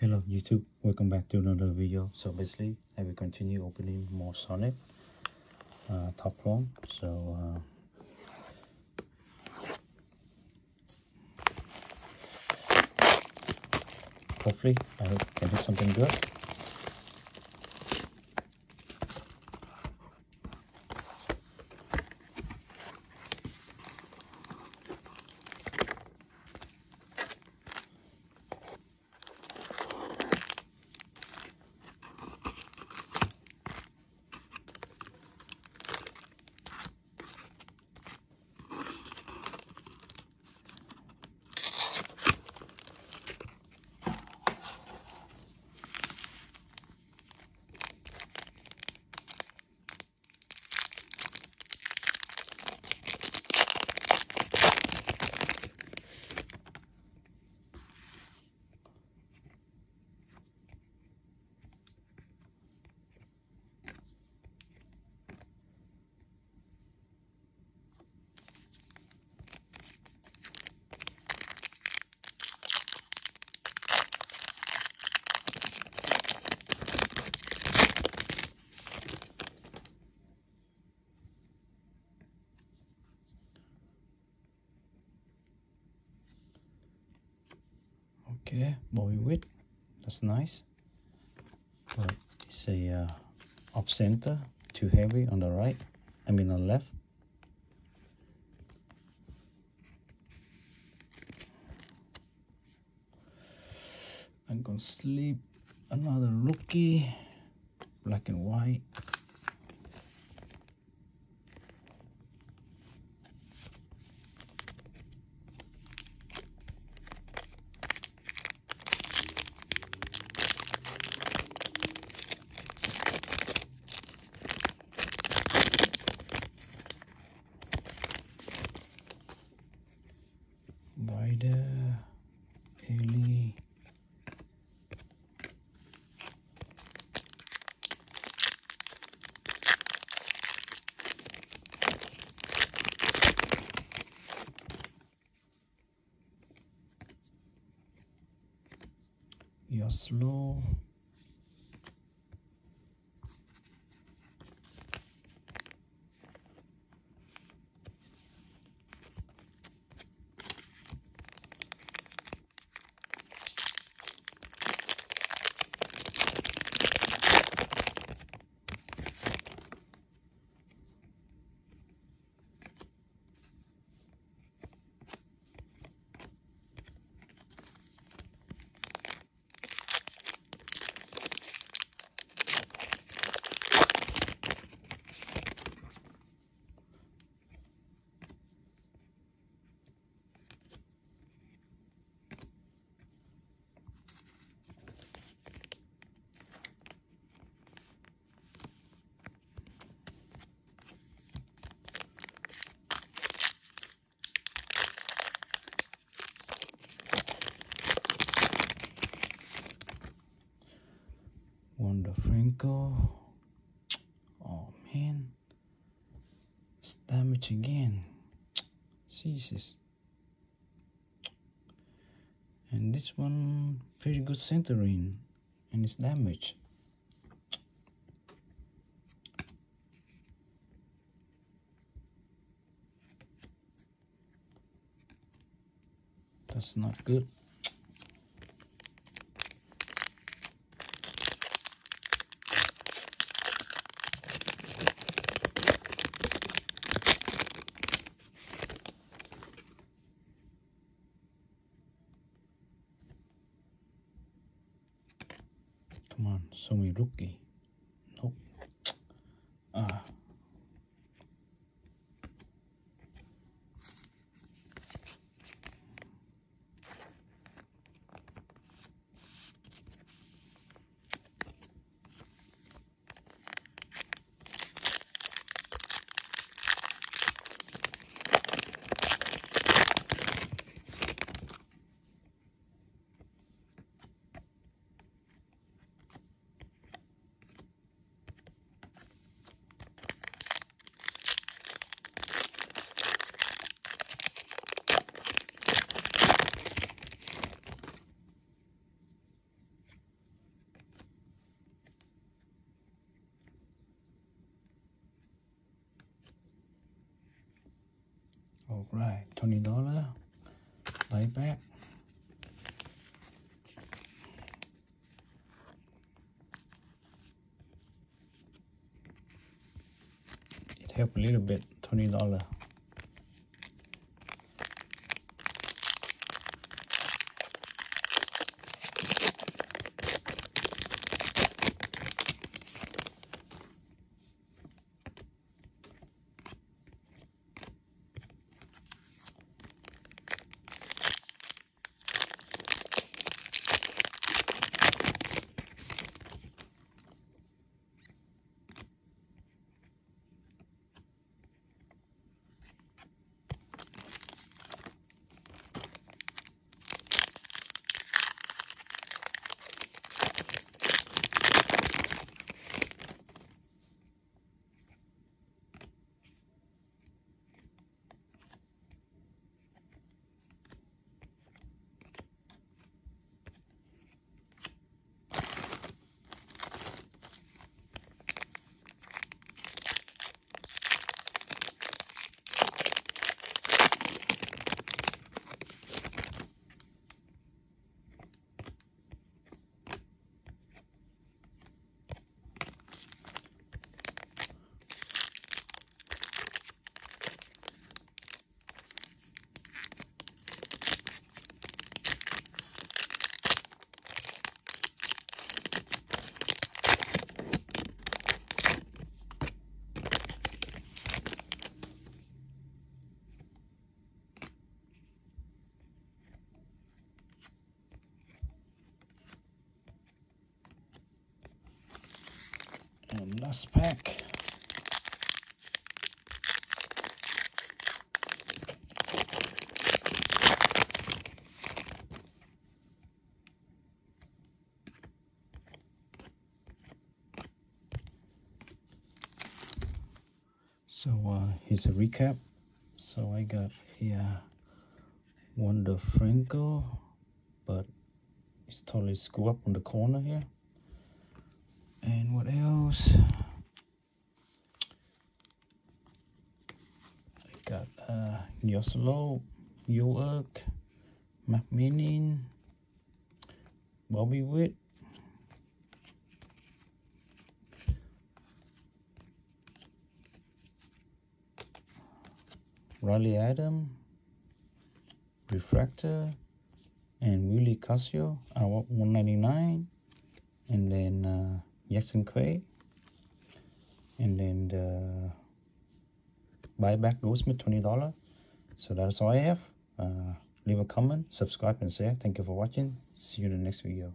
hello youtube. Welcome back to another video. So basically i will continue opening more sonic uh, Topps Chrome so uh, hopefully i can do something good okay boy width that's nice. But it's a uh, off center too heavy on the right I mean on the left. I'm gonna sleep another rookie black and white slow. Wander Franco. Oh man. It's damage again. Jesus. And this one pretty good centering and it's damaged. That's not good. Show me rookie. $20 buyback. It helped a little bit, $20. Last pack. So uh, here's a recap. So I got a uh, Wander Franco, but it's totally screwed up on the corner here. And what else? I got uh, Yoslo, York, McMeanin, Bobby Witt, Riley Adam, Refractor, and Willie Casio, uh, 199, and then uh, Jackson Quay, and then the buyback Goldsmith $20. So that's all I have. Uh, leave a comment, subscribe, and share. Thank you for watching. See you in the next video.